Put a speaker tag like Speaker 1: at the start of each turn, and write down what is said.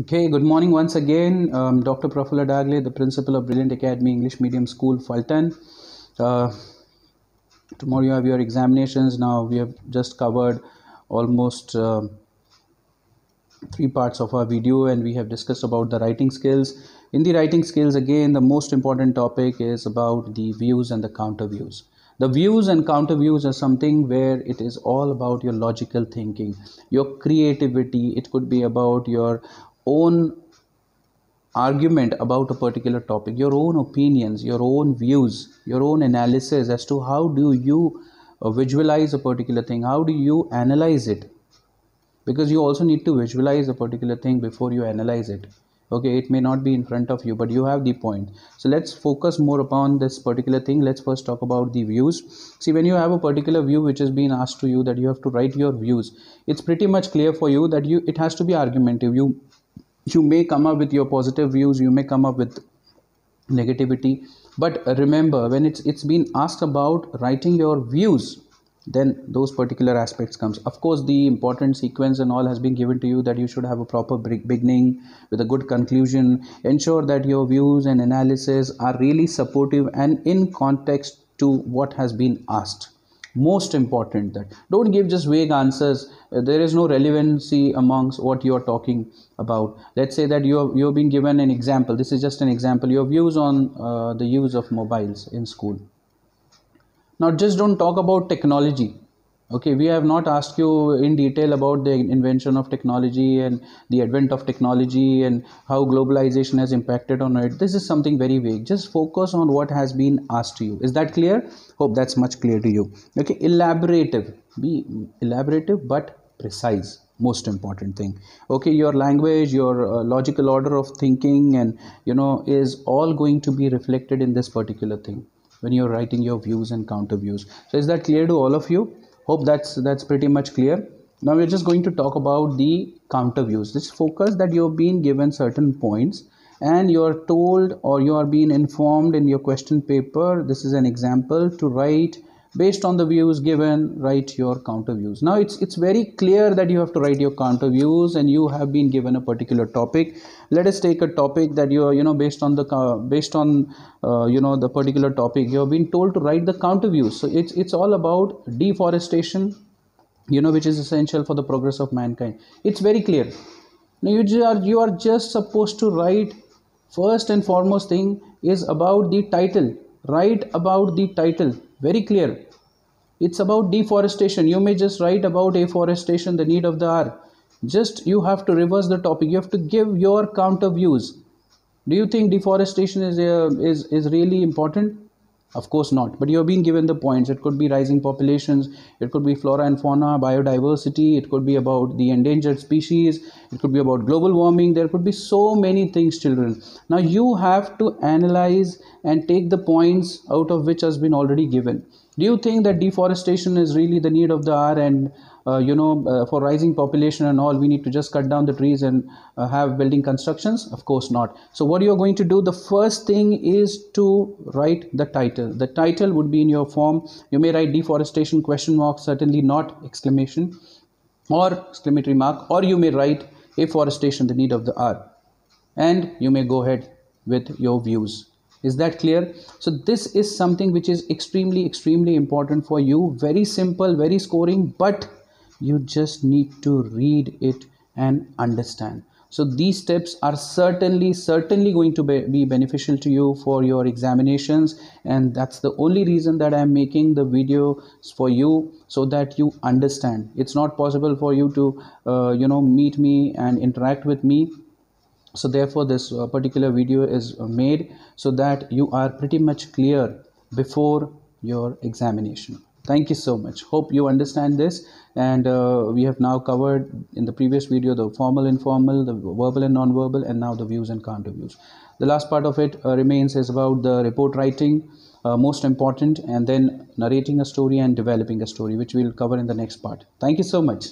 Speaker 1: Okay, good morning once again. Um, Dr. Prafula Dagle, the principal of Brilliant Academy English Medium School, Phaltan. Uh, tomorrow you have your examinations. Now we have just covered almost uh, three parts of our video and we have discussed about the writing skills. In the writing skills, again, the most important topic is about the views and the counter views the views and counter views are something where it is all about your logical thinking your creativity it could be about your own argument about a particular topic your own opinions your own views your own analysis as to how do you visualize a particular thing how do you analyze it? Because you also need to visualize a particular thing before you analyze it. Okay it may not be in front of you but you have the point. So let's focus more upon this particular thing. Let's first talk about the views. See when you have a particular view which has been asked to you that you have to write your views it's pretty much clear for you that you it has to be argumentative. You you may come up with your positive views you may come up with negativity but remember when it's it's been asked about writing your views then those particular aspects comes. Of course the important sequence and all has been given to you that you should have a proper beginning with a good conclusion. Ensure that your views and analysis are really supportive and in context to what has been asked most important that. Don't give just vague answers. There is no relevancy amongst what you are talking about. Let's say that you have you have been given an example. This is just an example. Your views on uh, the use of mobiles in school. Now just don't talk about technology okay we have not asked you in detail about the invention of technology and the advent of technology and how globalization has impacted on it. This is something very vague. Just focus on what has been asked to you. Is that clear? Hope that's much clear to you. Okay elaborative. Be elaborative but precise. Most important thing. Okay your language your uh, logical order of thinking and you know is all going to be reflected in this particular thing when you're writing your views and counter views. So is that clear to all of you hope that's that's pretty much clear. Now we're just going to talk about the counter views. Just focus that you've been given certain points and you're told or you are being informed in your question paper. This is an example to write based on the views given write your counter views. Now it's it's very clear that you have to write your counter views and you have been given a particular topic. Let us take a topic that you are you know based on the based on uh, you know the particular topic you have been told to write the counter views. So it's it's all about deforestation you know which is essential for the progress of mankind. It's very clear. Now you are you are just supposed to write first and foremost thing is about the title. Write about the title very clear. It's about deforestation. You may just write about afforestation the need of the hour. Just you have to reverse the topic. You have to give your counter views. Do you think deforestation is uh, is is really important of course not. But you're being given the points. It could be rising populations. It could be flora and fauna biodiversity. It could be about the endangered species. It could be about global warming. There could be so many things children. Now you have to analyze and take the points out of which has been already given do you think that deforestation is really the need of the hour and uh, you know uh, for rising population and all we need to just cut down the trees and uh, have building constructions? Of course not. So what you're going to do the first thing is to write the title. The title would be in your form. You may write deforestation question mark certainly not exclamation or exclamatory mark or you may write afforestation the need of the hour. And you may go ahead with your views is that clear? So this is something which is extremely extremely important for you. Very simple very scoring but you just need to read it and understand. So these steps are certainly certainly going to be, be, beneficial to you for your examinations. And that's the only reason that i'm making the video for you so that you understand. It's not possible for you to uh, you know meet me and interact with me so therefore this uh, particular video is uh, made so that you are pretty much clear before your examination. Thank you so much. Hope you understand this. And uh, we have now covered in the previous video the formal informal the verbal and non-verbal and now the views and counter views the last part of it uh, remains is about the report writing uh, most important and then narrating a story and developing a story which we'll cover in the next part. Thank you so much